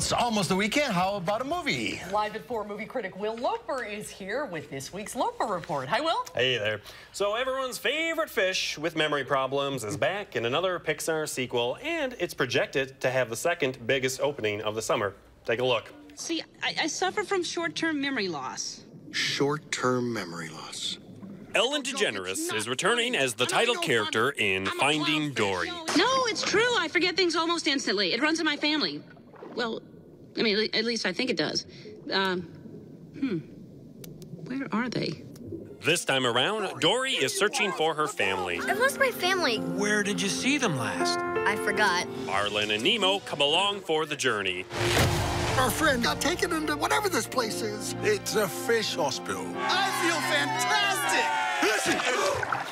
it's almost the weekend. How about a movie? Live at 4, movie critic Wil Loper is here with this week's Loper Report. Hi, Wil. Hey there. So everyone's favorite fish with memory problems is back in another Pixar sequel, and it's projected to have the second biggest opening of the summer. Take a look. See, I, I suffer from short-term memory loss. Short-term memory loss. Ellen DeGeneres is returning as the title character in Finding Dory. No, it's true. I forget things almost instantly. It runs in my family. Well, I mean, at least I think it does. Um, hmm. Where are they? This time around, Dory is searching for her family. I've lost my family. Where did you see them last? I forgot. Marlin and Nemo come along for the journey. Our friend got taken into whatever this place is. It's a fish hospital. I feel fantastic! Listen!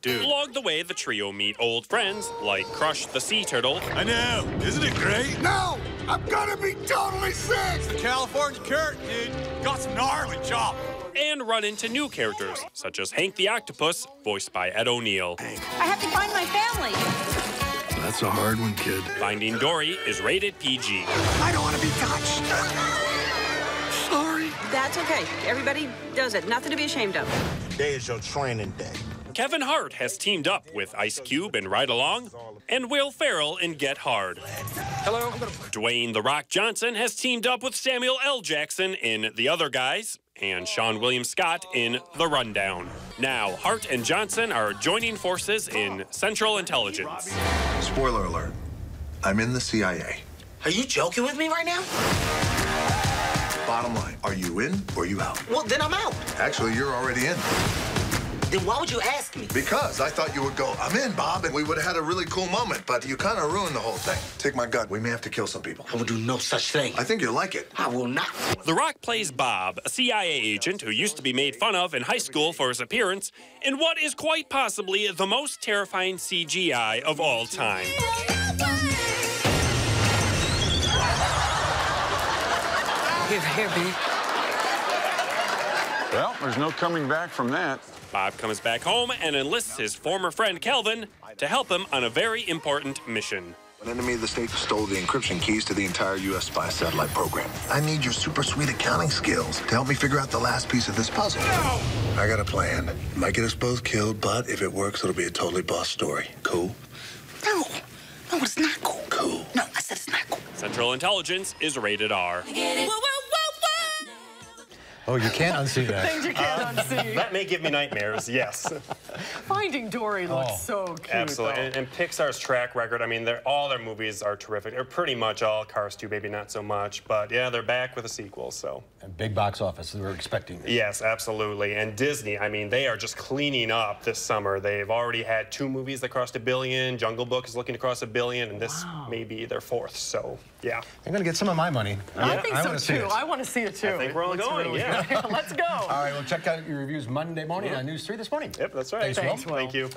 Dude. Along the way, the trio meet old friends like Crush the sea turtle. I know. Isn't it great? No! I'm gonna be totally sick! The California current, dude. Got some gnarly chop. And run into new characters, such as Hank the Octopus, voiced by Ed O'Neill. I have to find my family. That's a hard one, kid. Finding Dory is rated PG. I don't want to be touched. Sorry. That's okay. Everybody does it. Nothing to be ashamed of. Today is your training day. Kevin Hart has teamed up with Ice Cube in Ride Along and Will Ferrell in Get Hard. Hello. Dwayne The Rock Johnson has teamed up with Samuel L. Jackson in The Other Guys and Seann William Scott in The Rundown. Now, Hart and Johnson are joining forces in Central Intelligence. Spoiler alert. I'm in the CIA. Are you joking with me right now? Bottom line, are you in or you out? Well, then I'm out. Actually, you're already in. Then why would you ask me? Because I thought you would go, I'm in, Bob, and we would have had a really cool moment, but you kind of ruined the whole thing. Take my gun. we may have to kill some people. I will do no such thing. I think you'll like it. I will not. The Rock plays Bob, a CIA agent who used to be made fun of in high school for his appearance in what is quite possibly the most terrifying CGI of all time. Here, here, B. Well, there's no coming back from that. Bob comes back home and enlists his former friend Calvin to help him on a very important mission. An enemy of the state stole the encryption keys to the entire U.S. spy satellite program. I need your super sweet accounting skills to help me figure out the last piece of this puzzle. No! I got a plan. It Might get us both killed, but if it works, it'll be a totally boss story. Cool? No. No, it's not cool. Cool. No, I said it's not cool. Central Intelligence is rated R. Whoa, whoa, whoa, Oh, you can't unsee that. Things you can't uh, unsee. That may give me nightmares, yes. Finding Dory looks Oh, so cute. Absolutely. And, and Pixar's track record, I mean, they're, all their movies are terrific. They're pretty much all Cars 2, maybe Not So Much. But yeah, they're back with a sequel, so. And big box office. We were expecting. Yes, absolutely. And Disney, I mean, they are just cleaning up this summer. They've already had two movies that crossed a billion. Jungle Book is looking to cross a billion, and this may be their fourth. So, yeah. I'm going to get some of my money. I think so wanna see too. it. I want to see it too. I think we're all going, really yeah. Good. Let's go. All right, well, check out your reviews Monday morning on News 3 this morning. Yep, that's right. Thanks, Wil. Thanks, Wil. Thank you.